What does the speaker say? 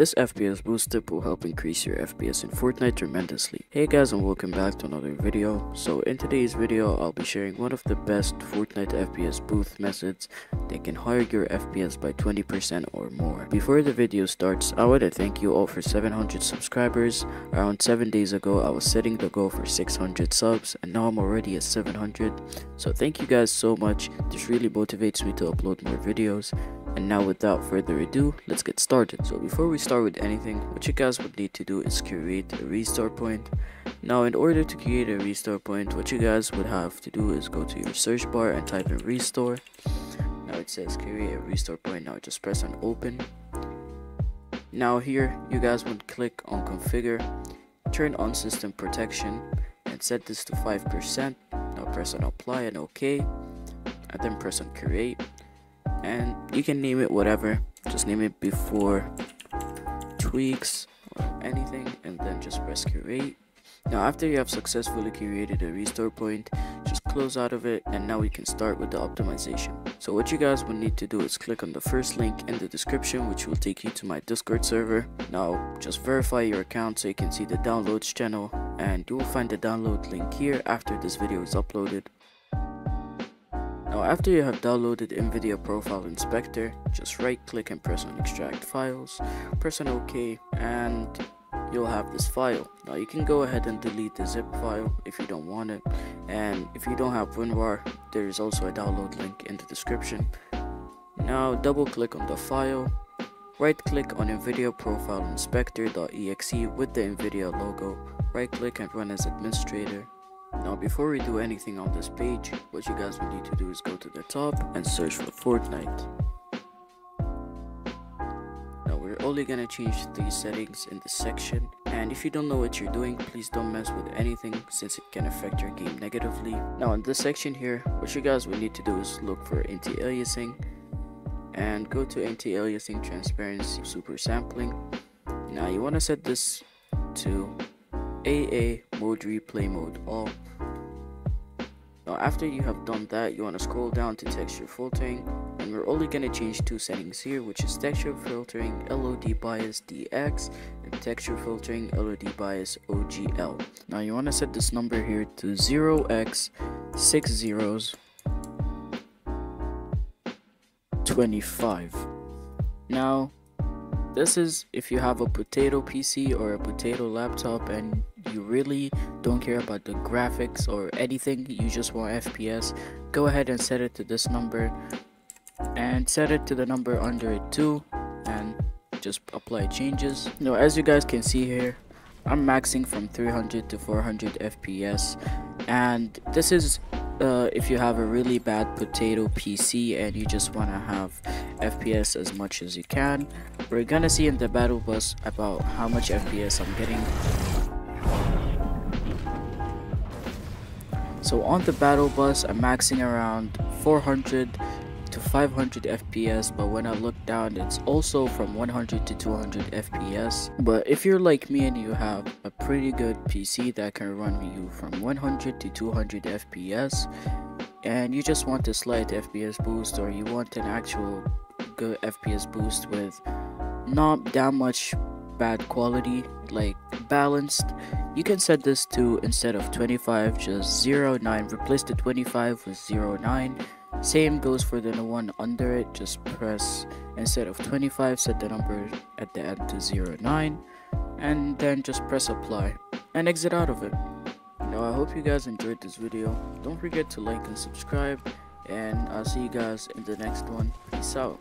this FPS boost tip will help increase your FPS in Fortnite tremendously. Hey guys and welcome back to another video. So in today's video I'll be sharing one of the best Fortnite FPS boost methods that can higher your FPS by 20% or more. Before the video starts, I want to thank you all for 700 subscribers. Around 7 days ago I was setting the goal for 600 subs and now I'm already at 700. So thank you guys so much. This really motivates me to upload more videos. And now without further ado, let's get started. So before we start with anything, what you guys would need to do is create a restore point. Now in order to create a restore point, what you guys would have to do is go to your search bar and type in restore. Now it says create a restore point, now just press on open. Now here, you guys would click on configure, turn on system protection, and set this to 5%. Now press on apply and OK, and then press on create and you can name it whatever. Just name it before tweaks or anything and then just press create. Now after you have successfully created a restore point just close out of it and now we can start with the optimization. So what you guys will need to do is click on the first link in the description which will take you to my discord server. Now just verify your account so you can see the downloads channel and you will find the download link here after this video is uploaded now after you have downloaded NVIDIA Profile Inspector, just right click and press on extract files, press on OK and you'll have this file. Now you can go ahead and delete the zip file if you don't want it and if you don't have WinRAR there is also a download link in the description. Now double click on the file, right click on NVIDIA Profile Inspector.exe with the NVIDIA logo, right click and run as administrator now before we do anything on this page, what you guys will need to do is go to the top and search for Fortnite. Now we're only gonna change these settings in this section and if you don't know what you're doing, please don't mess with anything since it can affect your game negatively. Now in this section here, what you guys will need to do is look for anti-aliasing and go to anti-aliasing transparency super sampling. Now you want to set this to AA mode replay mode all. Now after you have done that, you want to scroll down to texture filtering and we're only going to change two settings here which is texture filtering LOD bias DX and texture filtering LOD bias OGL. Now you want to set this number here to 0x 6 zeros 25. Now this is if you have a potato PC or a potato laptop and you really don't care about the graphics or anything, you just want FPS, go ahead and set it to this number and set it to the number under it too and just apply changes. Now as you guys can see here, I'm maxing from 300 to 400 FPS and this is uh, if you have a really bad potato PC and you just want to have FPS as much as you can. We're gonna see in the battle bus about how much FPS I'm getting. So on the battle bus, I'm maxing around 400 to 500 FPS, but when I look down, it's also from 100 to 200 FPS. But if you're like me and you have a pretty good PC that can run you from 100 to 200 FPS, and you just want a slight FPS boost or you want an actual good FPS boost with not that much bad quality, like balanced, you can set this to instead of 25 just 09 replace the 25 with 09 same goes for the one under it, just press instead of 25, set the number at the end to 09, and then just press apply and exit out of it. Now I hope you guys enjoyed this video. Don't forget to like and subscribe, and I'll see you guys in the next one. Peace out.